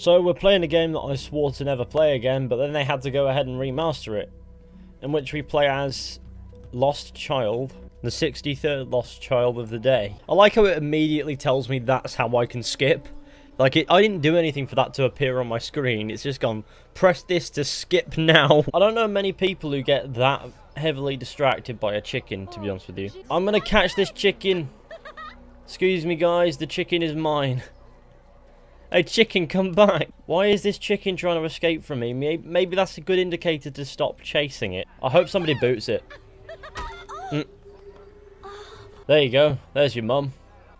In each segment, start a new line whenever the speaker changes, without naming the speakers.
So we're playing a game that I swore to never play again, but then they had to go ahead and remaster it, in which we play as Lost Child, the 63rd Lost Child of the day. I like how it immediately tells me that's how I can skip. Like, it, I didn't do anything for that to appear on my screen. It's just gone, press this to skip now. I don't know many people who get that heavily distracted by a chicken, to be honest with you. I'm to catch this chicken. Excuse me, guys. The chicken is mine. Hey, chicken, come back. Why is this chicken trying to escape from me? Maybe that's a good indicator to stop chasing it. I hope somebody boots it. Mm. There you go. There's your mum.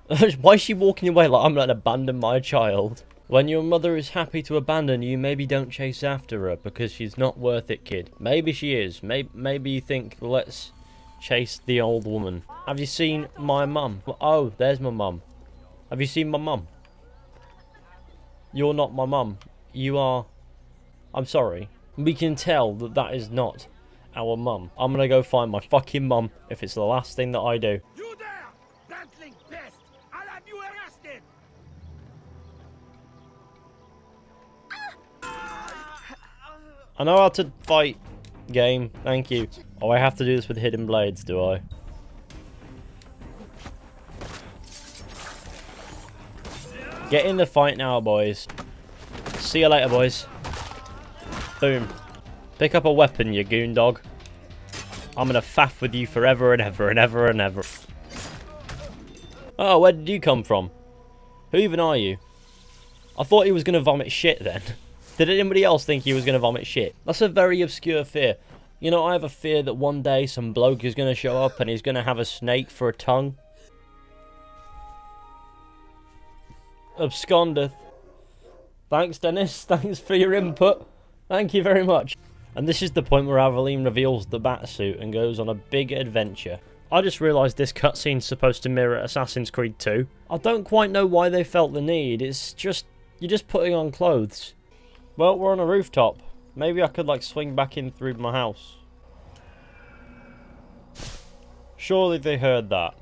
Why is she walking away like I'm going to abandon my child? When your mother is happy to abandon you, maybe don't chase after her because she's not worth it, kid. Maybe she is. Maybe, maybe you think, let's chase the old woman. Have you seen my mum? Oh, there's my mum. Have you seen my mum? You're not my mum. You are... I'm sorry. We can tell that that is not our mum. I'm gonna go find my fucking mum if it's the last thing that I do. You dare! I know how to fight, game. Thank you. Oh, I have to do this with hidden blades, do I? Get in the fight now, boys. See you later, boys. Boom. Pick up a weapon, you goon dog. I'm gonna faff with you forever and ever and ever and ever. Oh, where did you come from? Who even are you? I thought he was gonna vomit shit then. Did anybody else think he was to vomit shit? That's a very obscure fear. You know, I have a fear that one day some bloke is to show up and he's to have a snake for a tongue. Abscondeth. Thanks, Dennis. Thanks for your input. Thank you very much. And this is the point where Aveline reveals the Batsuit and goes on a big adventure. I just realised this cutscene's supposed to mirror Assassin's Creed 2. I don't quite know why they felt the need. It's just, you're just putting on clothes. Well, we're on a rooftop. Maybe I could, like, swing back in through my house. Surely they heard that.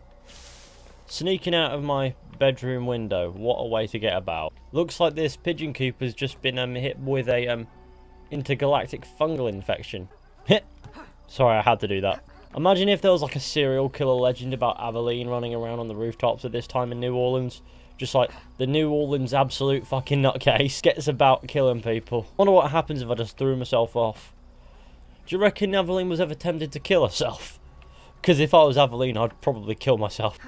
Sneaking out of my bedroom window. What a way to get about. Looks like this pigeon coop has just been um, hit with a um, intergalactic fungal infection. Sorry, I had to do that. Imagine if there was like a serial killer legend about Aveline running around on the rooftops at this time in New Orleans. Just like the New Orleans absolute fucking nutcase gets about killing people. wonder what happens if I just threw myself off. Do you reckon Aveline was ever tempted to kill herself? Because if I was Aveline, I'd probably kill myself.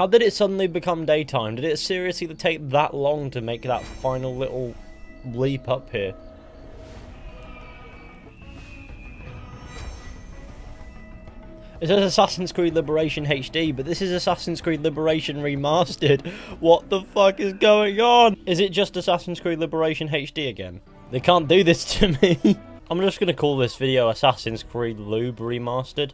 How did it suddenly become daytime? Did it seriously take that long to make that final little leap up here? It says Assassin's Creed Liberation HD, but this is Assassin's Creed Liberation Remastered. What the fuck is going on? Is it just Assassin's Creed Liberation HD again? They can't do this to me. I'm just going to call this video Assassin's Creed Lube Remastered.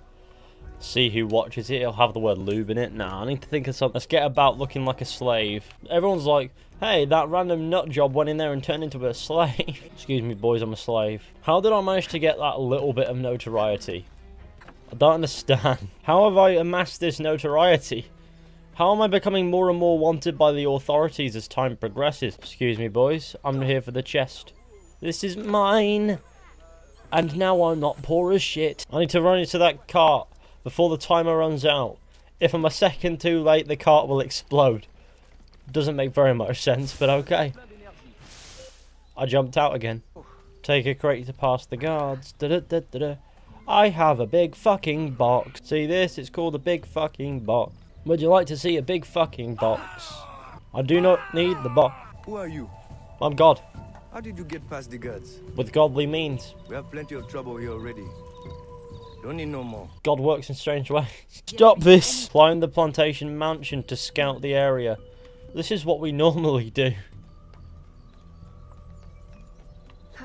See who watches it. It'll have the word lube in it. Nah, I need to think of something. Let's get about looking like a slave. Everyone's like, hey, that random nut job went in there and turned into a slave. Excuse me, boys, I'm a slave. How did I manage to get that little bit of notoriety? I don't understand. How have I amassed this notoriety? How am I becoming more and more wanted by the authorities as time progresses? Excuse me, boys. I'm here for the chest. This is mine. And now I'm not poor as shit. I need to run into that cart before the timer runs out. If I'm a second too late, the cart will explode. Doesn't make very much sense, but okay. I jumped out again. Take a crate to pass the guards. Da -da -da I have a big fucking box. See this? It's called a big fucking box. Would you like to see a big fucking box? I do not need the box.
Who are you?
I'm God.
How did you get past the guards?
With godly means.
We have plenty of trouble here already. Need no more.
God works in strange ways. Stop this! Climb the plantation mansion to scout the area. This is what we normally do.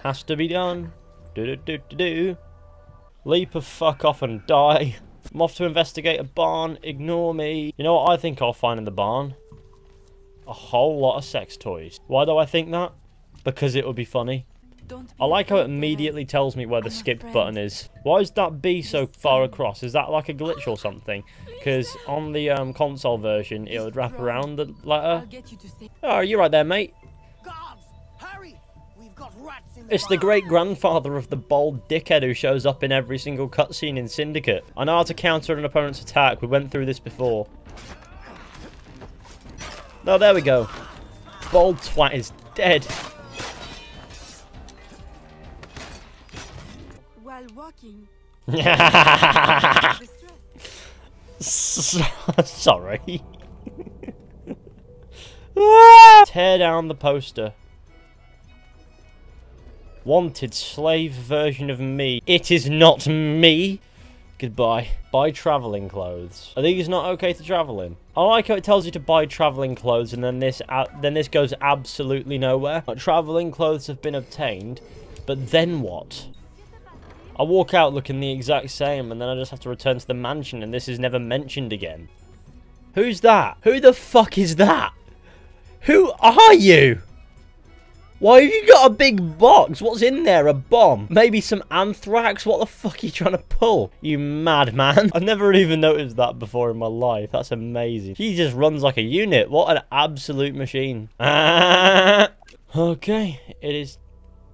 Has to be done. Do do do do do. Leap of fuck off and die. I'm off to investigate a barn. Ignore me. You know what I think I'll find in the barn? A whole lot of sex toys. Why do I think that? Because it would be funny.
Don't be
I like how it immediately tells me where the skip button is. Why is that B so far across? Is that like a glitch or something? Because on the um, console version, it would wrap around the
I'll
letter.
get
Oh, you're right there, mate.
Guards, hurry! We've got rats in the
It's the great grandfather of the bald dickhead who shows up in every single cutscene in Syndicate. I know how to counter an opponent's attack. We went through this before. No, there we go. Bald twat is dead.
Walking.
Sorry. Tear down the poster. Wanted slave version of me. It is not me. Goodbye. Buy travelling clothes. Are these not okay to travel in? I like how it tells you to buy travelling clothes and then this uh, then this goes absolutely nowhere. Travelling clothes have been obtained, but then what? I walk out looking the exact same and then I just have to return to the mansion and this is never mentioned again. Who's that? Who the fuck is that? Who are you? Why have you got a big box? What's in there? A bomb? Maybe some anthrax? What the fuck are you trying to pull? You madman. I've never even noticed that before in my life. That's amazing. He just runs like a unit. What an absolute machine. okay, it is...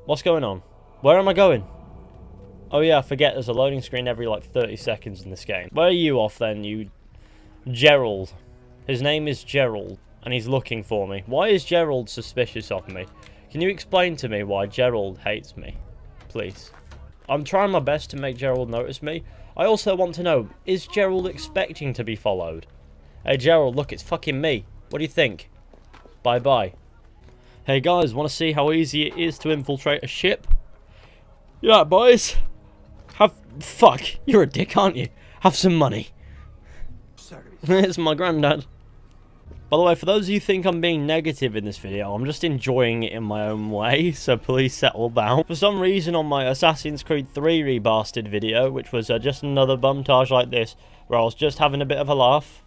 What's going on? Where am I going? Oh yeah, I forget there's a loading screen every like 30 seconds in this game. Where are you off then, you... Gerald. His name is Gerald, and he's looking for me. Why is Gerald suspicious of me? Can you explain to me why Gerald hates me? Please. I'm trying my best to make Gerald notice me. I also want to know, is Gerald expecting to be followed? Hey Gerald, look, it's fucking me. What do you think? Bye-bye. Hey guys, want to see how easy it is to infiltrate a ship? Yeah, boys. Have... Fuck, you're a dick, aren't you? Have some money. it's my granddad. By the way, for those of you who think I'm being negative in this video, I'm just enjoying it in my own way, so please settle down. For some reason on my Assassin's Creed 3 Rebastard video, which was uh, just another bumtage like this, where I was just having a bit of a laugh,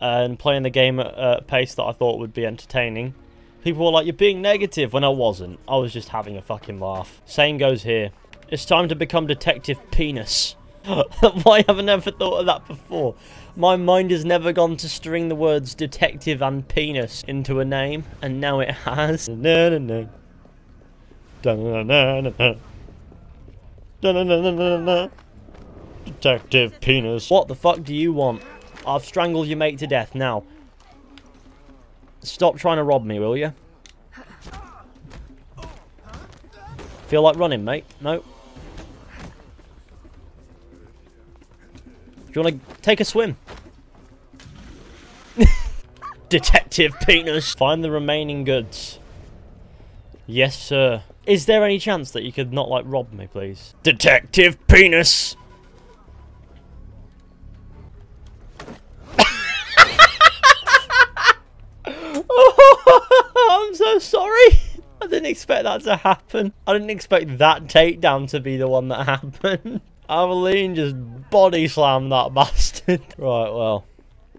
and playing the game at a pace that I thought would be entertaining, people were like, you're being negative, when I wasn't. I was just having a fucking laugh. Same goes here. It's time to become Detective Penis. Why haven't I ever thought of that before? My mind has never gone to string the words detective and penis into a name, and now it has. Detective penis. What the fuck do you want? I've strangled your mate to death now. Stop trying to rob me, will you? Feel like running, mate? No. Do you want to take a swim? Detective Penis. Find the remaining goods. Yes, sir. Is there any chance that you could not, like, rob me, please? Detective Penis! I'm so sorry. I didn't expect that to happen. I didn't expect that takedown to be the one that happened. Aveline just body slammed that bastard. Right, well.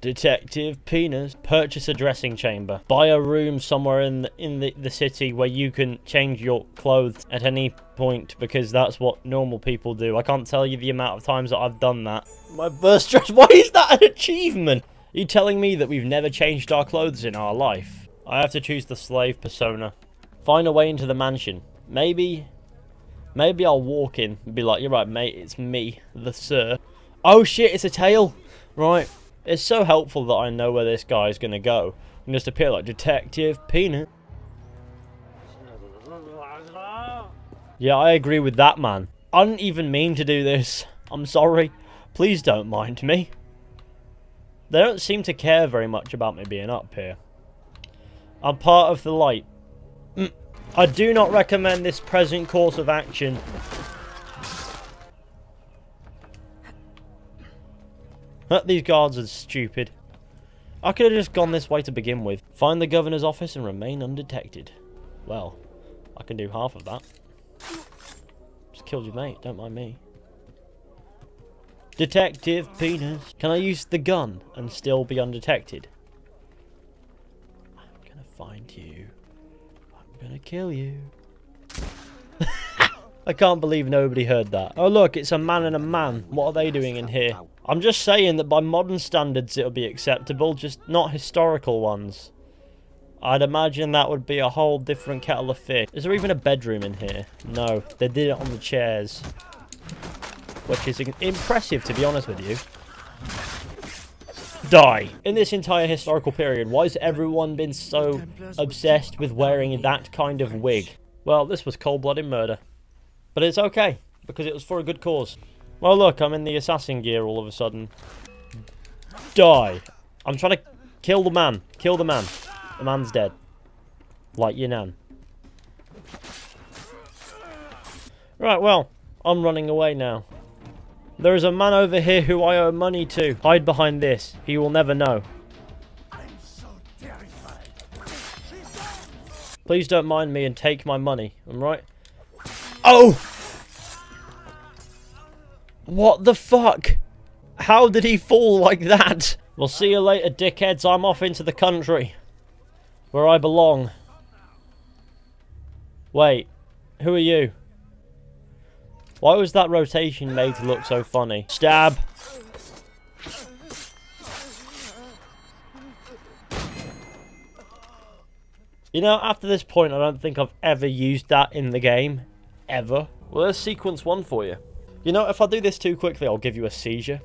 Detective Penis. Purchase a dressing chamber. Buy a room somewhere in the, in the, the city where you can change your clothes at any point because that's what normal people do. I can't tell you the amount of times that I've done that. My first dress. Why is that an achievement? Are you telling me that we've never changed our clothes in our life? I have to choose the slave persona. Find a way into the mansion. Maybe Maybe I'll walk in and be like, you're right, mate, it's me, the sir. Oh shit, it's a tail! Right. It's so helpful that I know where this guy's gonna go. And just appear like Detective Peanut. Yeah, I agree with that man. I didn't even mean to do this. I'm sorry. Please don't mind me. They don't seem to care very much about me being up here. I'm part of the light. I do not recommend this present course of action. These guards are stupid. I could have just gone this way to begin with. Find the governor's office and remain undetected. Well, I can do half of that. Just killed your mate, don't mind me. Detective Penis. Can I use the gun and still be undetected? I'm gonna find you. Gonna kill you. I can't believe nobody heard that. Oh look, it's a man and a man. What are they doing in here? I'm just saying that by modern standards it'll be acceptable, just not historical ones. I'd imagine that would be a whole different kettle of fish. Is there even a bedroom in here? No, they did it on the chairs. Which is impressive, to be honest with you. Die. In this entire historical period, why has everyone been so obsessed with wearing that kind of wig? Well, this was cold-blooded murder. But it's okay, because it was for a good cause. Well, look, I'm in the assassin gear all of a sudden. Die. I'm trying to kill the man. Kill the man. The man's dead. Like your nan. Right, well, I'm running away now. There is a man over here who I owe money to. Hide behind this. He will never know. So Please don't mind me and take my money. I'm right. Oh! What the fuck? How did he fall like that? We'll see you later, dickheads. I'm off into the country where I belong. Wait, who are you? Why was that rotation made to look so funny? Stab! You know, after this point, I don't think I've ever used that in the game. Ever. Well, there's sequence one for you. You know, if I do this too quickly, I'll give you a seizure.